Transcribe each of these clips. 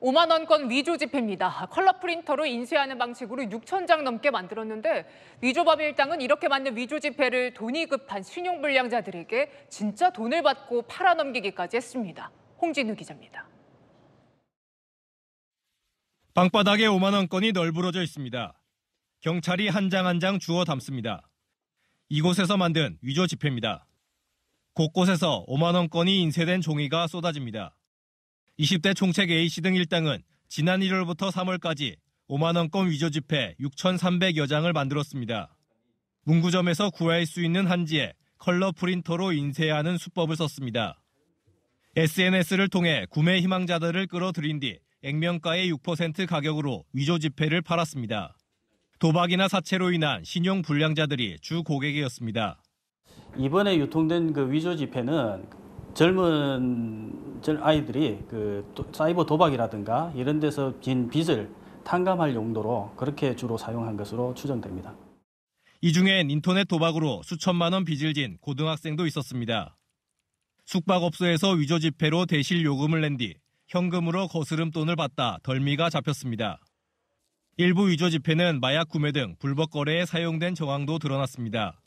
5만 원권 위조 지폐입니다. 컬러 프린터로 인쇄하는 방식으로 6천 장 넘게 만들었는데 위조범 일당은 이렇게 만든 위조 지폐를 돈이 급한 신용불량자들에게 진짜 돈을 받고 팔아넘기기까지 했습니다. 홍진우 기자입니다. 방바닥에 5만 원권이 널브러져 있습니다. 경찰이 한 장 한 장 주워 담습니다. 이곳에서 만든 위조 지폐입니다. 곳곳에서 5만 원권이 인쇄된 종이가 쏟아집니다. 20대 총책 A씨 등 일당은 지난 1월부터 3월까지 5만원권 위조 지폐 6,300여 장을 만들었습니다. 문구점에서 구할 수 있는 한지에 컬러 프린터로 인쇄하는 수법을 썼습니다. SNS를 통해 구매 희망자들을 끌어들인 뒤 액면가의 6% 가격으로 위조 지폐를 팔았습니다. 도박이나 사채로 인한 신용 불량자들이 주 고객이었습니다. 이번에 유통된 그 위조 지폐는 젊은 아이들이 그 사이버 도박이라든가 이런 데서 빈 빚을 탕감할 용도로 그렇게 주로 사용한 것으로 추정됩니다. 이 중엔 인터넷 도박으로 수천만 원 빚을 진 고등학생도 있었습니다. 숙박업소에서 위조 지폐로 대실 요금을 낸 뒤 현금으로 거스름 돈을 받다 덜미가 잡혔습니다. 일부 위조 지폐는 마약 구매 등 불법 거래에 사용된 정황도 드러났습니다.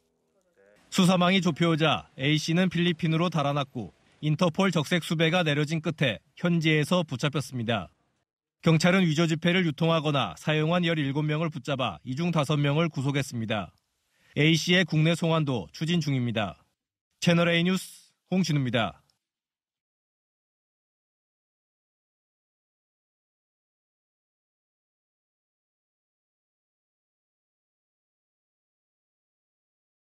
수사망이 좁혀오자 A씨는 필리핀으로 달아났고 인터폴 적색 수배가 내려진 끝에 현지에서 붙잡혔습니다. 경찰은 위조 지폐를 유통하거나 사용한 17명을 붙잡아 이중 5명을 구속했습니다. A씨의 국내 송환도 추진 중입니다. 채널A 뉴스 홍진우입니다.